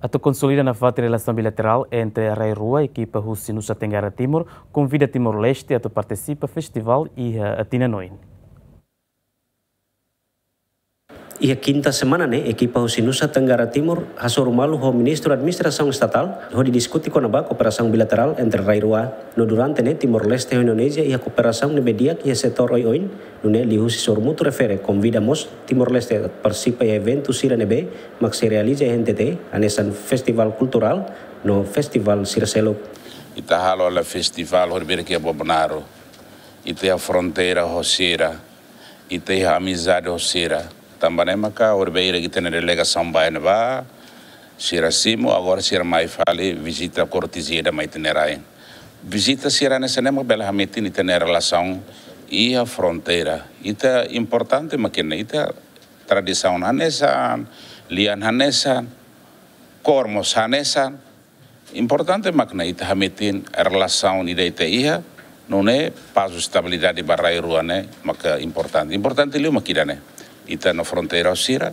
Atau consolida na fata relação bilateral entre a Rai Rua e a equipa Russi Nusa Tenggara Timor, convida Timor-Leste a participar festival e a Tina Noin. E a quinta semana, né, equipa Russi Nusa Tenggara hasor malu ho ministro administração estatal ho didiskuti com a cooperação bilateral entre Rai Rua no durante Timor-Leste e Indonesia e a cooperação de media e a setor oi oin no né li Russi sor mutu refere convida mos Timor-Leste a participa e evento sira nebe mak se realiza e NTT anesan festival cultural no festival Siraselo. Ita halo la festival ho que é Bobonaro. Ita a fronteira ho sira. Ita a amizade ho sira Tambanemaka, Urbeira, que tem relega Sambaenvá, Siracimo, agora Sira Maifali, visita a cortesia da Maitinerai. Visita Sira Nesenema, Bela e tem relação e a fronteira. Isso é importante, mas que é tradição hanesa, lian hanesa, cormos hanesa. Importante, mas que é a relação ideita ia, não é passo estabilidade barra e rua, né? Mas que é importante. Importante, ele é uma? Ita no fronteira sira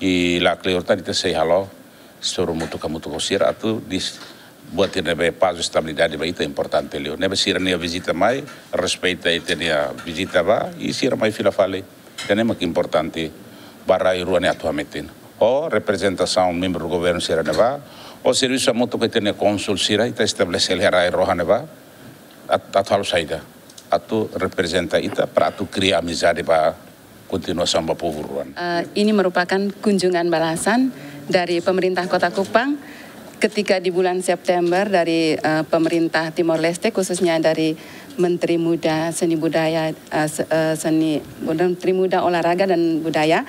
e lá cleorta ita sei halo soro mutu kamu tu sira atu dis buat nebe paz estabilidade ba ita importante leo nebe sira nia visita mai respeita ita nia visita ba e sira mai fila fale tenemos que importante barra ruane atualmente o representação membro do governo sira neva o serviço muito que tem consul sira ita estabelecer a roha neva atual saída atu representa ita para tu criar amizade ba Uh, ini merupakan kunjungan balasan dari pemerintah Kota Kupang ketika di bulan September dari uh, pemerintah Timor Leste khususnya dari Menteri Muda Seni Budaya uh, Seni Menteri Muda Olahraga dan Budaya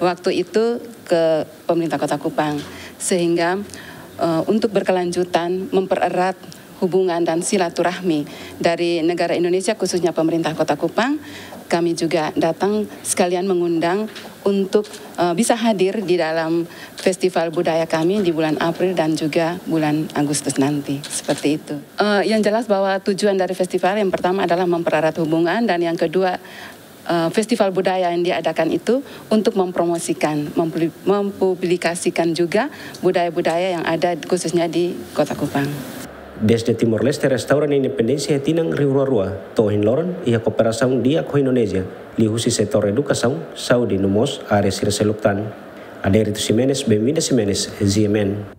waktu itu ke pemerintah Kota Kupang. Sehingga uh, untuk berkelanjutan mempererat hubungan dan silaturahmi dari negara Indonesia khususnya pemerintah Kota Kupang kami juga datang sekalian mengundang untuk uh, bisa hadir di dalam festival budaya kami di bulan April dan juga bulan Agustus nanti. Seperti itu. Uh, yang jelas bahwa tujuan dari festival yang pertama adalah mempererat hubungan dan yang kedua uh, festival budaya yang diadakan itu untuk mempromosikan, mempublikasikan juga budaya-budaya yang ada khususnya di Kota Kupang. Desde Timor-Leste restauran independencia de Tinang Rio Rua, Tohin Loren e a cooperação dia com Indonésia, lihusi setor educação, saúde no MOS, área Sirseluktan. Adérito Ximenes, bem-vinda Ximenes, ZMN.